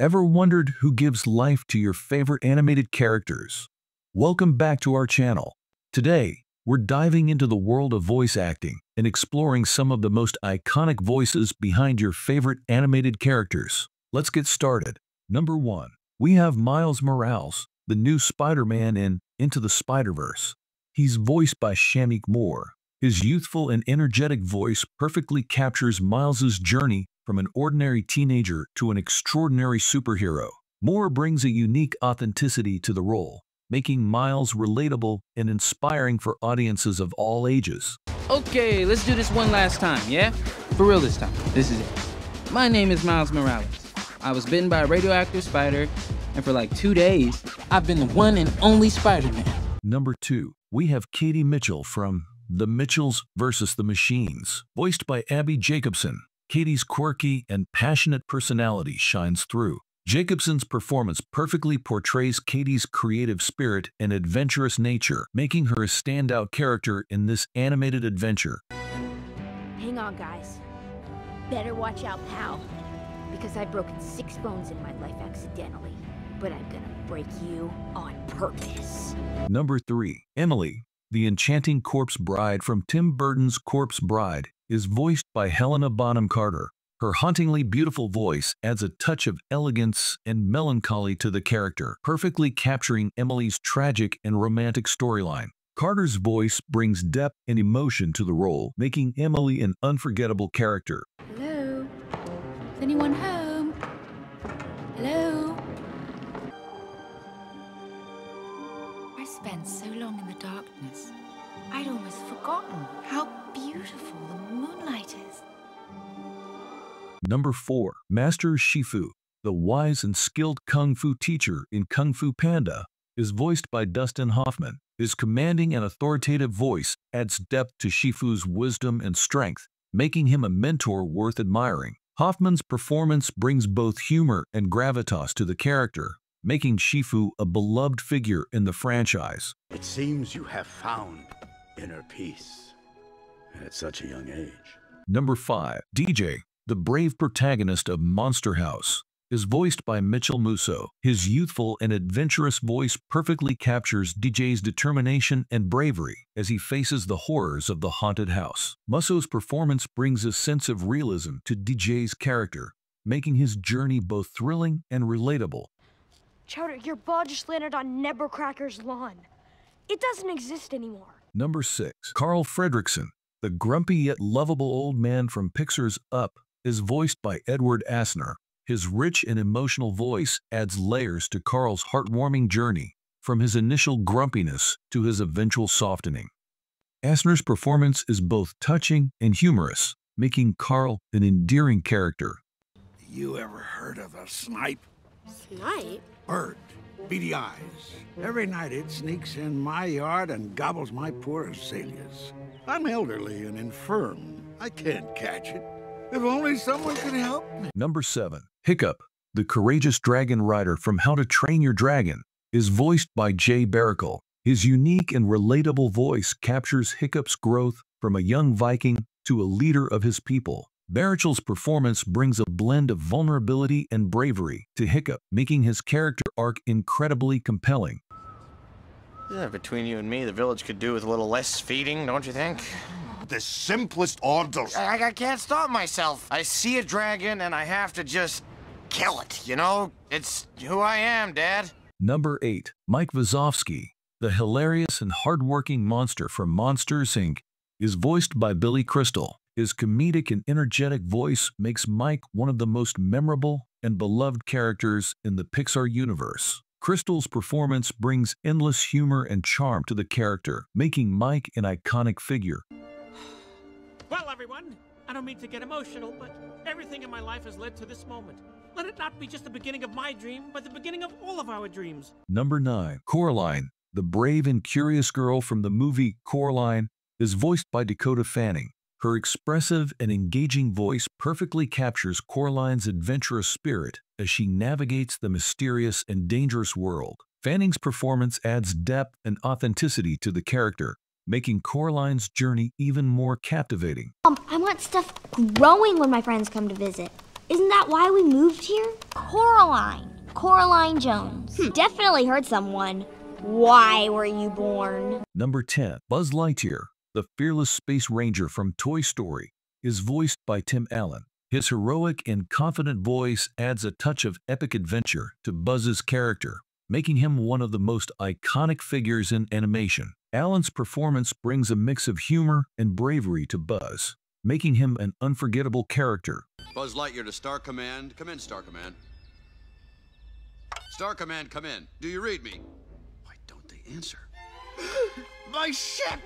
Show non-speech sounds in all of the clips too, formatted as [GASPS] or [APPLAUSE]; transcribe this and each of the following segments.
Ever wondered who gives life to your favorite animated characters? Welcome back to our channel. Today, we're diving into the world of voice acting and exploring some of the most iconic voices behind your favorite animated characters. Let's get started. Number 1. We have Miles Morales, the new Spider-Man in Into the Spider-Verse. He's voiced by Shameik Moore. His youthful and energetic voice perfectly captures Miles's journey from an ordinary teenager to an extraordinary superhero. Moore brings a unique authenticity to the role, making Miles relatable and inspiring for audiences of all ages. Okay, let's do this one last time, yeah? For real this time. This is it. My name is Miles Morales. I was bitten by a radioactive spider, and for like two days, I've been the one and only Spider-Man. Number 2. We have Katie Mitchell from The Mitchells vs. the Machines, voiced by Abbi Jacobson. Katie's quirky and passionate personality shines through. Jacobson's performance perfectly portrays Katie's creative spirit and adventurous nature, making her a standout character in this animated adventure. Hang on, guys. Better watch out, pal. Because I've broken six bones in my life accidentally. But I'm gonna break you on purpose. Number 3. Emily, the enchanting corpse bride from Tim Burton's Corpse Bride, is voiced by Helena Bonham Carter. Her hauntingly beautiful voice adds a touch of elegance and melancholy to the character, perfectly capturing Emily's tragic and romantic storyline. Carter's voice brings depth and emotion to the role, making Emily an unforgettable character. Hello? Is anyone home? Hello? I spent so long in the darkness, I'd almost forgotten how beautiful the moonlight is. Number 4. Master Shifu, the wise and skilled kung fu teacher in Kung Fu Panda, is voiced by Dustin Hoffman. His commanding and authoritative voice adds depth to Shifu's wisdom and strength, making him a mentor worth admiring. Hoffman's performance brings both humor and gravitas to the character, making Shifu a beloved figure in the franchise. It seems you have found inner peace at such a young age. Number 5. DJ, the brave protagonist of Monster House, is voiced by Mitchel Musso. His youthful and adventurous voice perfectly captures DJ's determination and bravery as he faces the horrors of the haunted house. Musso's performance brings a sense of realism to DJ's character, making his journey both thrilling and relatable. Chowder, your ball just landed on Nebbercracker's lawn. It doesn't exist anymore. Number 6. Carl Fredricksen, the grumpy yet lovable old man from Pixar's Up, is voiced by Edward Asner. His rich and emotional voice adds layers to Carl's heartwarming journey, from his initial grumpiness to his eventual softening. Asner's performance is both touching and humorous, making Carl an endearing character. You ever heard of a snipe? Snipe? Bird. Beady eyes. Every night it sneaks in my yard and gobbles my poor azaleas. I'm elderly and infirm. I can't catch it. If only someone could help me. Number 7. Hiccup, the courageous dragon rider from How to Train Your Dragon, is voiced by Jay Baruchel. His unique and relatable voice captures Hiccup's growth from a young Viking to a leader of his people. Baruchel's performance brings a blend of vulnerability and bravery to Hiccup, making his character arc incredibly compelling. Yeah, between you and me, the village could do with a little less feeding, don't you think? The simplest orders. I, I can't stop myself. I see a dragon and I have to just kill it, you know? It's who I am, Dad. Number 8. Mike Wazowski, the hilarious and hardworking monster from Monsters, Inc., is voiced by Billy Crystal. His comedic and energetic voice makes Mike one of the most memorable and beloved characters in the Pixar universe. Crystal's performance brings endless humor and charm to the character, making Mike an iconic figure. Well, everyone, I don't mean to get emotional, but everything in my life has led to this moment. Let it not be just the beginning of my dream, but the beginning of all of our dreams. Number 9. Coraline, the brave and curious girl from the movie Coraline, is voiced by Dakota Fanning. Her expressive and engaging voice perfectly captures Coraline's adventurous spirit as she navigates the mysterious and dangerous world. Fanning's performance adds depth and authenticity to the character, making Coraline's journey even more captivating. Um, I want stuff growing when my friends come to visit. Isn't that why we moved here? Coraline. Coraline Jones. Definitely heard someone. Why were you born? Number 10. Buzz Lightyear, the fearless space ranger from Toy Story, is voiced by Tim Allen. His heroic and confident voice adds a touch of epic adventure to Buzz's character, making him one of the most iconic figures in animation. Allen's performance brings a mix of humor and bravery to Buzz, making him an unforgettable character. Buzz Lightyear to Star Command. Come in, Star Command. Star Command, come in. Do you read me? Why don't they answer? [GASPS] [GASPS] [GASPS] My ship!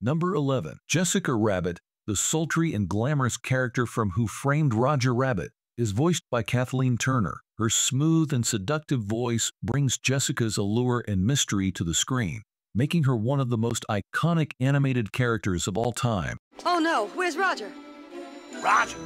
Number 11. Jessica Rabbit, the sultry and glamorous character from Who Framed Roger Rabbit, is voiced by Kathleen Turner. Her smooth and seductive voice brings Jessica's allure and mystery to the screen, making her one of the most iconic animated characters of all time. Oh no, where's Roger? Roger?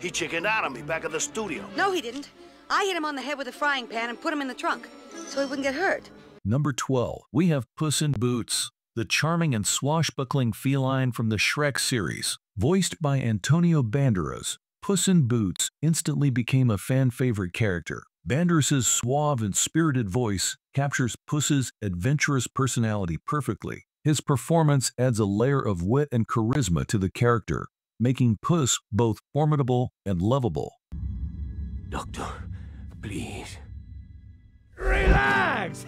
He chickened out on me back at the studio. No, he didn't. I hit him on the head with a frying pan and put him in the trunk so he wouldn't get hurt. Number 12. We have Puss in Boots, the charming and swashbuckling feline from the Shrek series. Voiced by Antonio Banderas, Puss in Boots instantly became a fan favorite character. Banderas' suave and spirited voice captures Puss's adventurous personality perfectly. His performance adds a layer of wit and charisma to the character, making Puss both formidable and lovable. Doctor, please.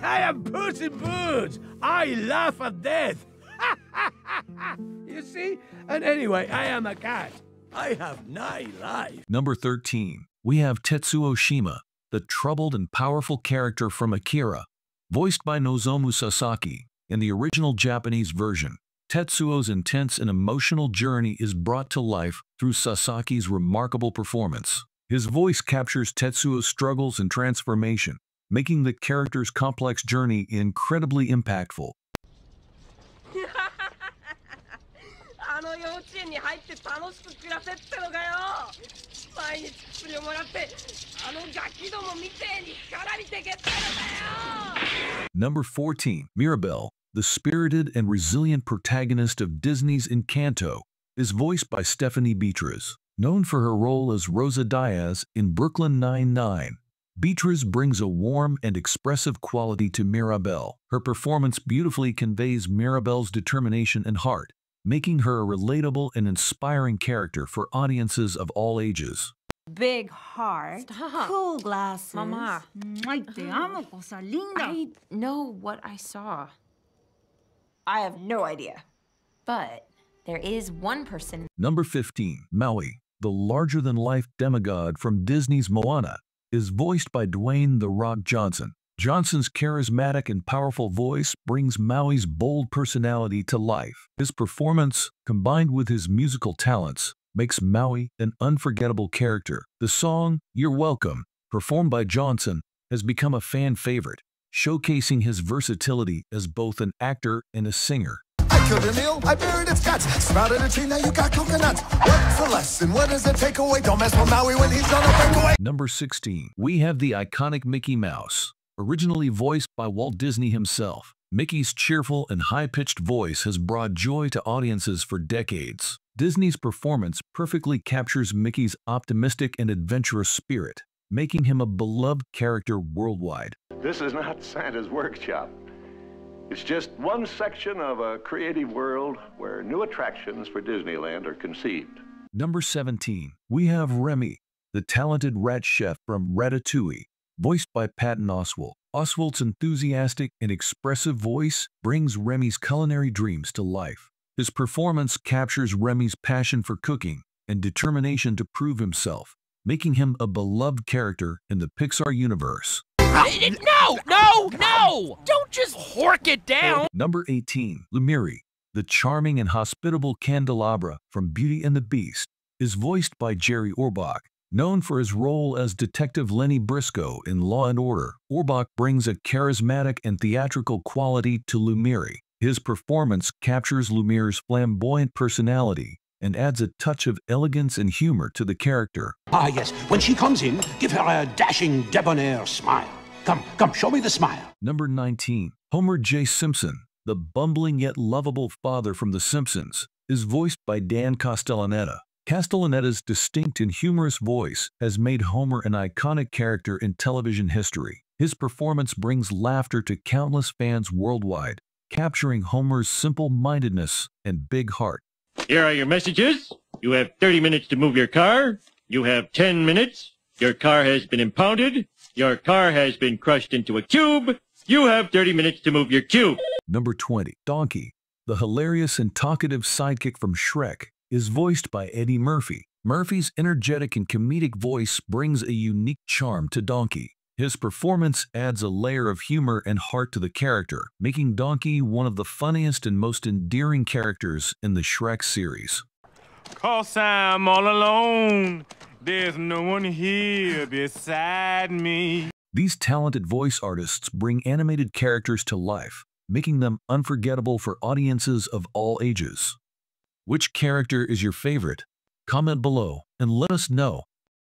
I am Puss in Boots! I laugh at death! [LAUGHS] you see? And anyway, I am a cat. I have nine lives. Number 13. We have Tetsuo Shima, the troubled and powerful character from Akira. Voiced by Nozomu Sasaki, in the original Japanese version, Tetsuo's intense and emotional journey is brought to life through Sasaki's remarkable performance. His voice captures Tetsuo's struggles and transformation, making the character's complex journey incredibly impactful. [LAUGHS] Number 14, Mirabel, the spirited and resilient protagonist of Disney's Encanto, is voiced by Stephanie Beatriz, known for her role as Rosa Diaz in Brooklyn Nine-Nine. Beatriz brings a warm and expressive quality to Mirabel. Her performance beautifully conveys Mirabel's determination and heart, making her a relatable and inspiring character for audiences of all ages. Big heart, Stop. cool glasses. Mama. Ay, te [GASPS] amo, cosa linda. I know what I saw. I have no idea. But there is one person. Number 15. Maui, the larger-than-life demigod from Disney's Moana, is voiced by Dwayne The Rock Johnson. Johnson's charismatic and powerful voice brings Maui's bold personality to life. His performance, combined with his musical talents, makes Maui an unforgettable character. The song, You're Welcome, performed by Johnson, has become a fan favorite, showcasing his versatility as both an actor and a singer. I killed an eel, I buried its guts. Sprouted a tree, now you got coconuts. What's the lesson? What does it take away? Don't mess with Maui when he's on a breakaway. Number 16. We have the iconic Mickey Mouse. Originally voiced by Walt Disney himself, Mickey's cheerful and high-pitched voice has brought joy to audiences for decades. Disney's performance perfectly captures Mickey's optimistic and adventurous spirit, making him a beloved character worldwide. This is not Santa's workshop. It's just one section of a creative world where new attractions for Disneyland are conceived. Number 17. We have Remy, the talented rat chef from Ratatouille, voiced by Patton Oswalt. Oswalt's enthusiastic and expressive voice brings Remy's culinary dreams to life. His performance captures Remy's passion for cooking and determination to prove himself, making him a beloved character in the Pixar universe. Uh, eh, eh, no, no, no! Don't just hork it down! Oh, number 18. Lumière, the charming and hospitable Candelabra from Beauty and the Beast, is voiced by Jerry Orbach. Known for his role as Detective Lenny Briscoe in Law & Order, Orbach brings a charismatic and theatrical quality to Lumière. His performance captures Lumière's flamboyant personality and adds a touch of elegance and humor to the character. Ah, yes. When she comes in, give her a dashing, debonair smile. Come, come, show me the smile. Number 19. Homer J. Simpson, the bumbling yet lovable father from The Simpsons, is voiced by Dan Castellaneta. Castellaneta's distinct and humorous voice has made Homer an iconic character in television history. His performance brings laughter to countless fans worldwide, capturing Homer's simple-mindedness and big heart. Here are your messages. You have 30 minutes to move your car. You have 10 minutes. Your car has been impounded. Your car has been crushed into a cube. You have 30 minutes to move your cube. Number 20. Donkey. The hilarious and talkative sidekick from Shrek is voiced by Eddie Murphy. Murphy's energetic and comedic voice brings a unique charm to Donkey. His performance adds a layer of humor and heart to the character, making Donkey one of the funniest and most endearing characters in the Shrek series. Cause I'm all alone. There's no one here beside me. These talented voice artists bring animated characters to life, making them unforgettable for audiences of all ages. Which character is your favorite? Comment below and let us know.